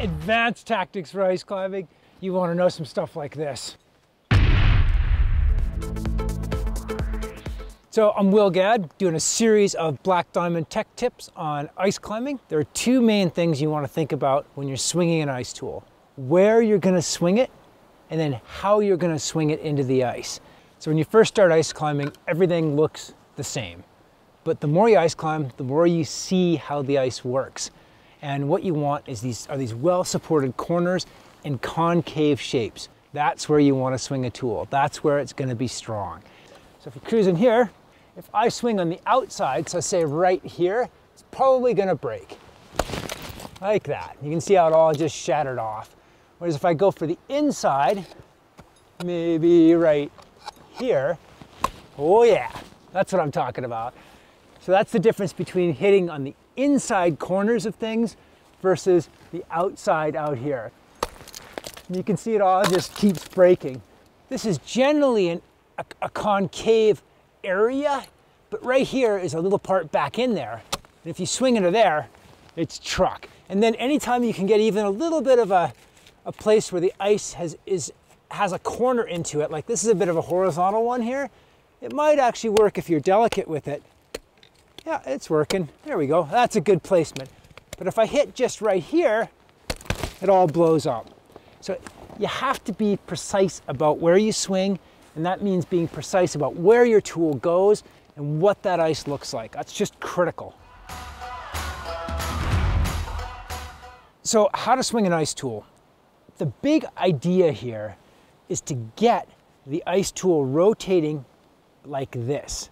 advanced tactics for ice climbing, you want to know some stuff like this. So I'm Will Gadd doing a series of Black Diamond tech tips on ice climbing. There are two main things you want to think about when you're swinging an ice tool. Where you're going to swing it and then how you're going to swing it into the ice. So when you first start ice climbing, everything looks the same. But the more you ice climb, the more you see how the ice works. And what you want is these are these well-supported corners and concave shapes. That's where you want to swing a tool. That's where it's going to be strong. So if you're cruising here, if I swing on the outside, so say right here, it's probably gonna break. Like that. You can see how it all just shattered off. Whereas if I go for the inside, maybe right here, oh yeah, that's what I'm talking about. So that's the difference between hitting on the inside corners of things versus the outside out here. You can see it all just keeps breaking. This is generally an, a, a concave area, but right here is a little part back in there. And if you swing into there, it's truck. And then anytime you can get even a little bit of a, a place where the ice has, is, has a corner into it, like this is a bit of a horizontal one here, it might actually work if you're delicate with it. Yeah, it's working. There we go. That's a good placement. But if I hit just right here, it all blows up. So you have to be precise about where you swing and that means being precise about where your tool goes and what that ice looks like. That's just critical. So how to swing an ice tool. The big idea here is to get the ice tool rotating like this.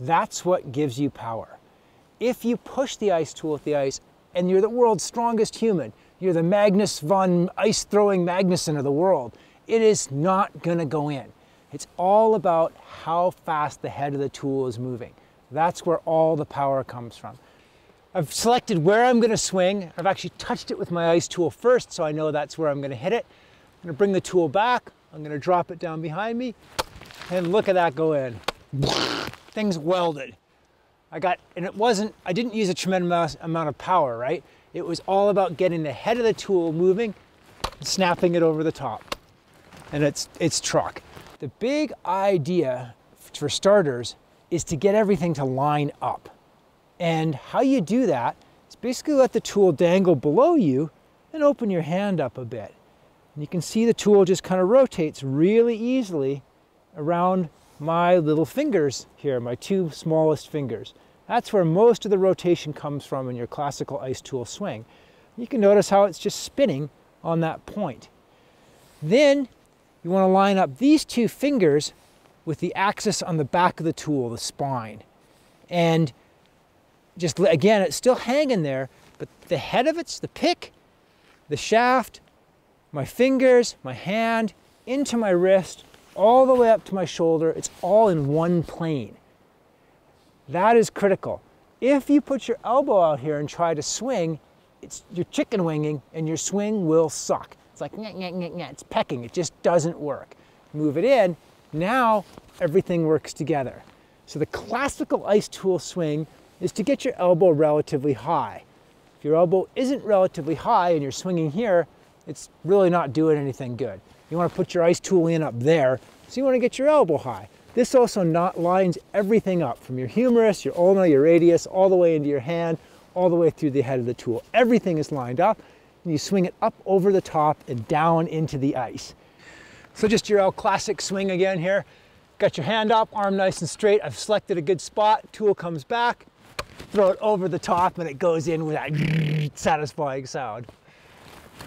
That's what gives you power. If you push the ice tool with the ice and you're the world's strongest human, you're the Magnus von ice throwing Magnuson of the world, it is not gonna go in. It's all about how fast the head of the tool is moving. That's where all the power comes from. I've selected where I'm gonna swing. I've actually touched it with my ice tool first, so I know that's where I'm gonna hit it. I'm gonna bring the tool back. I'm gonna drop it down behind me, and look at that go in. Things welded. I got, and it wasn't, I didn't use a tremendous amount of power, right? It was all about getting the head of the tool moving, snapping it over the top. And it's, it's truck. The big idea for starters is to get everything to line up. And how you do that is basically let the tool dangle below you and open your hand up a bit. And you can see the tool just kind of rotates really easily around my little fingers here, my two smallest fingers. That's where most of the rotation comes from in your classical ice tool swing. You can notice how it's just spinning on that point. Then you want to line up these two fingers with the axis on the back of the tool, the spine. And just again, it's still hanging there, but the head of it's the pick, the shaft, my fingers, my hand, into my wrist, all the way up to my shoulder. It's all in one plane. That is critical. If you put your elbow out here and try to swing, it's, you're chicken winging and your swing will suck. It's like, nyah, nyah, nyah, nyah. it's pecking. It just doesn't work. Move it in. Now everything works together. So the classical ice tool swing is to get your elbow relatively high. If your elbow isn't relatively high and you're swinging here, it's really not doing anything good. You want to put your ice tool in up there, so you want to get your elbow high. This also not lines everything up from your humerus, your ulna, your radius, all the way into your hand, all the way through the head of the tool. Everything is lined up and you swing it up over the top and down into the ice. So just your old classic swing again here. Got your hand up, arm nice and straight. I've selected a good spot. Tool comes back, throw it over the top and it goes in with that satisfying sound.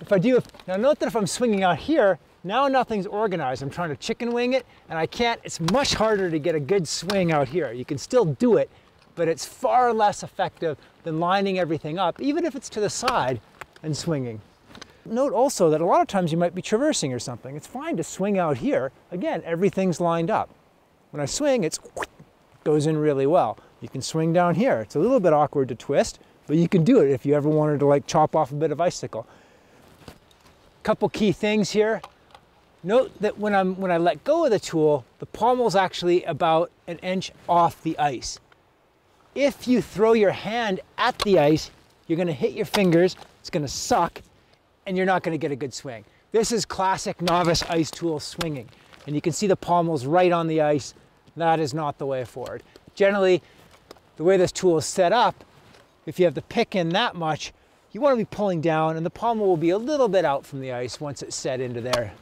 If I do, now note that if I'm swinging out here, now nothing's organized. I'm trying to chicken wing it and I can't, it's much harder to get a good swing out here. You can still do it, but it's far less effective than lining everything up, even if it's to the side and swinging. Note also that a lot of times you might be traversing or something. It's fine to swing out here. Again, everything's lined up. When I swing, it goes in really well. You can swing down here. It's a little bit awkward to twist, but you can do it if you ever wanted to like chop off a bit of icicle. Couple key things here. Note that when, I'm, when I let go of the tool, the pommel's actually about an inch off the ice. If you throw your hand at the ice, you're gonna hit your fingers, it's gonna suck, and you're not gonna get a good swing. This is classic novice ice tool swinging. And you can see the pommels right on the ice. That is not the way forward. Generally, the way this tool is set up, if you have the pick in that much, you want to be pulling down and the pommel will be a little bit out from the ice once it's set into there.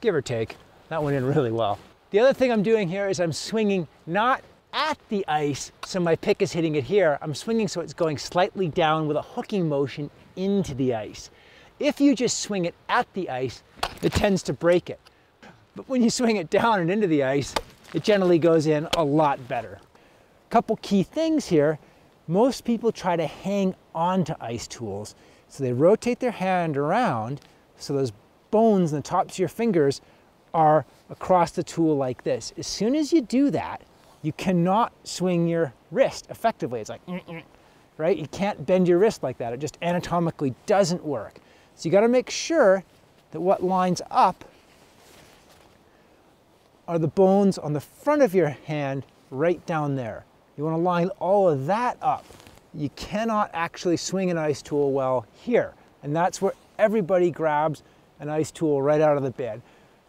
Give or take. That went in really well. The other thing I'm doing here is I'm swinging not at the ice, so my pick is hitting it here. I'm swinging so it's going slightly down with a hooking motion into the ice. If you just swing it at the ice, it tends to break it. But when you swing it down and into the ice, it generally goes in a lot better. Couple key things here. Most people try to hang onto ice tools. So they rotate their hand around so those bones in the tops of your fingers are across the tool like this. As soon as you do that, you cannot swing your wrist effectively. It's like, mm -mm, right? You can't bend your wrist like that. It just anatomically doesn't work. So you got to make sure that what lines up are the bones on the front of your hand right down there. You want to line all of that up. You cannot actually swing an ice tool well here. And that's where everybody grabs an ice tool right out of the bed.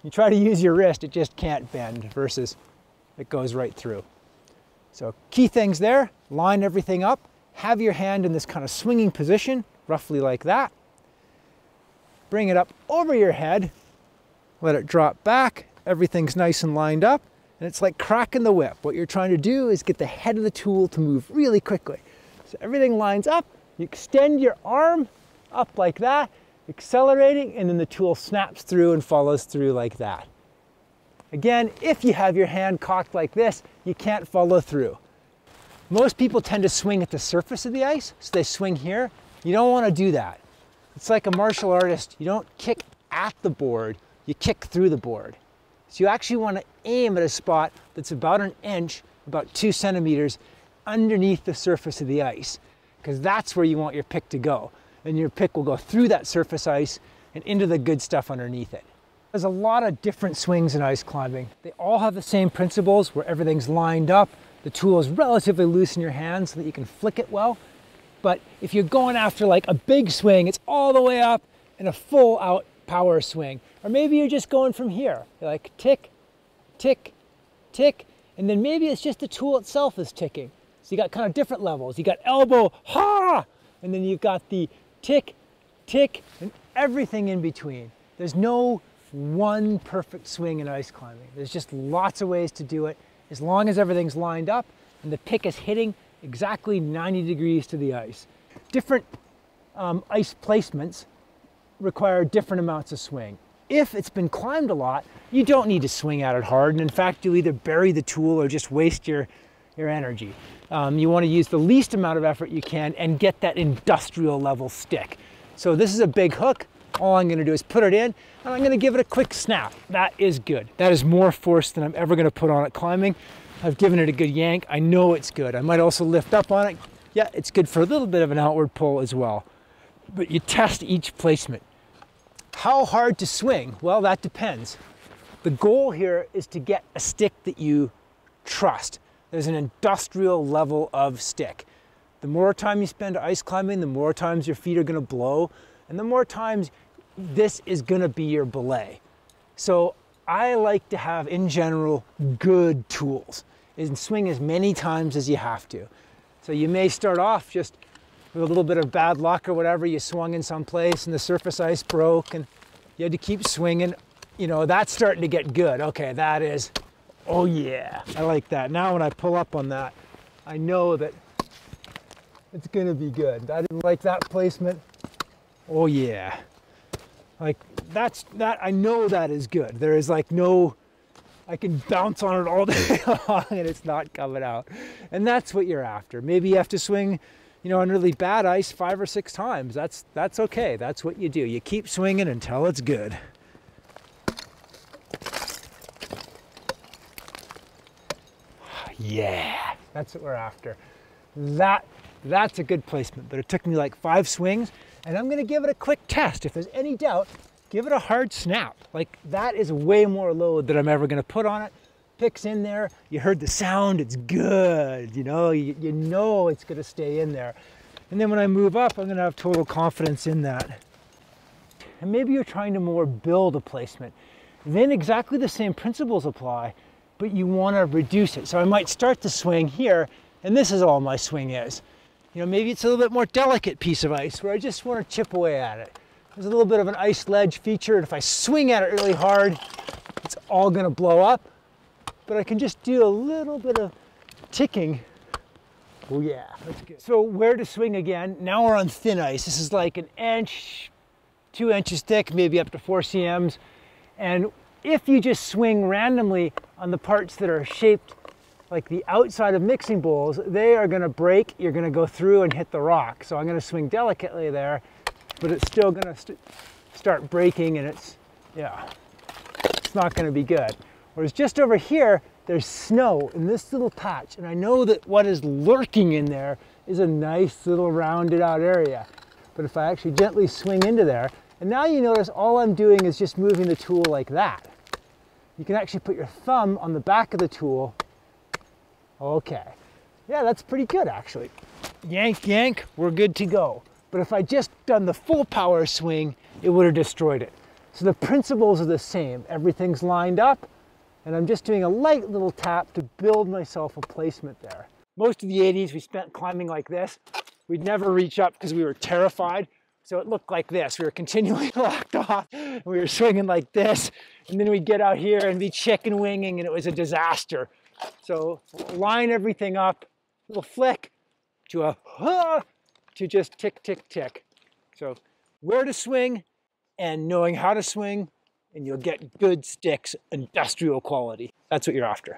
You try to use your wrist, it just can't bend versus it goes right through. So key things there, line everything up, have your hand in this kind of swinging position, roughly like that. Bring it up over your head, let it drop back, everything's nice and lined up, and it's like cracking the whip. What you're trying to do is get the head of the tool to move really quickly. So everything lines up, you extend your arm up like that, accelerating, and then the tool snaps through and follows through like that. Again, if you have your hand cocked like this, you can't follow through. Most people tend to swing at the surface of the ice, so they swing here. You don't want to do that. It's like a martial artist. You don't kick at the board, you kick through the board. So you actually want to aim at a spot that's about an inch, about two centimeters underneath the surface of the ice, because that's where you want your pick to go. And your pick will go through that surface ice and into the good stuff underneath it. There's a lot of different swings in ice climbing. They all have the same principles where everything's lined up, the tool is relatively loose in your hand so that you can flick it well. But if you're going after like a big swing, it's all the way up and a full out power swing. Or maybe you're just going from here. You're like tick, tick, tick, and then maybe it's just the tool itself is ticking. So you got kind of different levels. You got elbow, ha, and then you've got the tick, tick, and everything in between. There's no one perfect swing in ice climbing. There's just lots of ways to do it as long as everything's lined up and the pick is hitting exactly 90 degrees to the ice. Different um, ice placements require different amounts of swing. If it's been climbed a lot, you don't need to swing at it hard. And in fact, you'll either bury the tool or just waste your, your energy. Um, you want to use the least amount of effort you can and get that industrial level stick. So this is a big hook. All I'm going to do is put it in and I'm going to give it a quick snap. That is good. That is more force than I'm ever going to put on it climbing. I've given it a good yank. I know it's good. I might also lift up on it. Yeah, it's good for a little bit of an outward pull as well. But you test each placement. How hard to swing? Well, that depends. The goal here is to get a stick that you trust. There's an industrial level of stick. The more time you spend ice climbing, the more times your feet are gonna blow, and the more times this is gonna be your belay. So I like to have, in general, good tools and swing as many times as you have to. So you may start off just with a little bit of bad luck or whatever, you swung in some place and the surface ice broke and you had to keep swinging. You know, that's starting to get good. Okay, that is, oh yeah, I like that. Now when I pull up on that, I know that it's gonna be good. I didn't like that placement. Oh yeah. Like that's, that, I know that is good. There is like no, I can bounce on it all day long and it's not coming out. And that's what you're after. Maybe you have to swing you know, on really bad ice five or six times. That's, that's okay. That's what you do. You keep swinging until it's good. Yeah, that's what we're after. That, that's a good placement, but it took me like five swings and I'm gonna give it a quick test. If there's any doubt, give it a hard snap. Like that is way more load than I'm ever gonna put on it picks in there. You heard the sound, it's good. You know, you, you know it's gonna stay in there. And then when I move up, I'm gonna have total confidence in that. and maybe you're trying to more build a placement, then exactly the same principles apply, but you want to reduce it. So I might start the swing here, and this is all my swing is. You know, maybe it's a little bit more delicate piece of ice where I just want to chip away at it. There's a little bit of an ice ledge feature, and if I swing at it really hard, it's all going to blow up. But I can just do a little bit of ticking. Oh yeah, that's good. So where to swing again? Now we're on thin ice. This is like an inch, two inches thick, maybe up to four cms. And if you just swing randomly on the parts that are shaped like the outside of mixing bowls, they are gonna break, you're gonna go through and hit the rock. So I'm gonna swing delicately there, but it's still gonna st start breaking and it's, yeah, it's not gonna be good. Whereas just over here, there's snow in this little patch, and I know that what is lurking in there is a nice little rounded out area. But if I actually gently swing into there, and now you notice all I'm doing is just moving the tool like that. You can actually put your thumb on the back of the tool. Okay. Yeah, that's pretty good actually. Yank, yank, we're good to go. But if I just done the full power swing, it would have destroyed it. So the principles are the same. Everything's lined up, and I'm just doing a light little tap to build myself a placement there. Most of the 80s we spent climbing like this. We'd never reach up because we were terrified. So it looked like this. We were continually locked off. We were swinging like this. And then we'd get out here and be chicken winging and it was a disaster. So line everything up, little flick to a huh, to just tick, tick, tick. So where to swing and knowing how to swing and you'll get good sticks, industrial quality. That's what you're after.